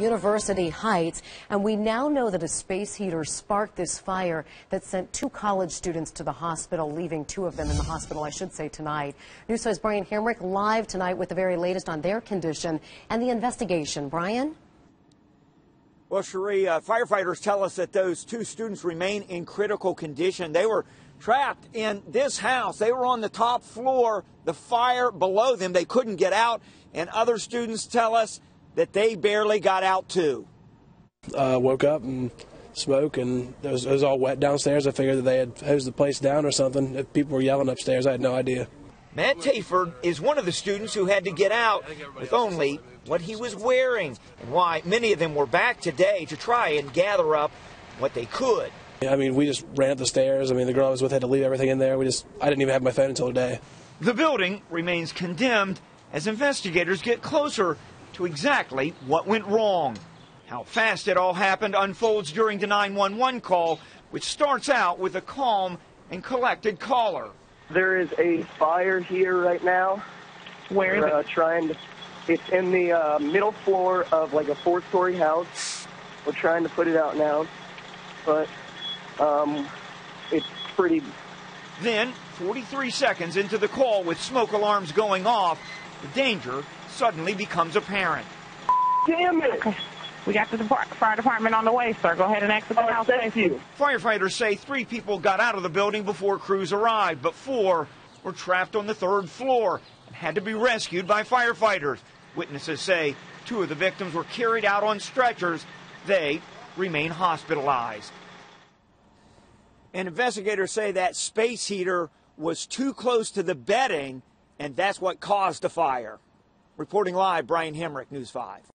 University Heights, and we now know that a space heater sparked this fire that sent two college students to the hospital, leaving two of them in the hospital, I should say, tonight. News 5's Brian Hamrick live tonight with the very latest on their condition and the investigation. Brian? Well, Cherie, uh, firefighters tell us that those two students remain in critical condition. They were trapped in this house. They were on the top floor, the fire below them. They couldn't get out. And other students tell us that they barely got out too. Uh, woke up and smoke, and it was, it was all wet downstairs. I figured that they had hosed the place down or something. If people were yelling upstairs, I had no idea. Matt Taford is one of the students who had to get out with only what he was wearing, and why many of them were back today to try and gather up what they could. I mean, we just ran up the stairs. I mean, the girl I was with had to leave everything in there. We just, I didn't even have my phone until today. The building remains condemned as investigators get closer to exactly what went wrong. How fast it all happened unfolds during the 911 call, which starts out with a calm and collected caller. There is a fire here right now. Where is We're, uh, it? trying to. It's in the uh, middle floor of like a four-story house. We're trying to put it out now, but um, it's pretty. Then, 43 seconds into the call with smoke alarms going off, the danger suddenly becomes apparent. Damn it! We got the depart- fire department on the way, sir. Go ahead and exit the Oh, house. thank you. Firefighters say three people got out of the building before crews arrived, but four were trapped on the third floor and had to be rescued by firefighters. Witnesses say two of the victims were carried out on stretchers. They remain hospitalized. And investigators say that space heater was too close to the bedding, and that's what caused the fire. Reporting live, Brian Hamrick, News 5.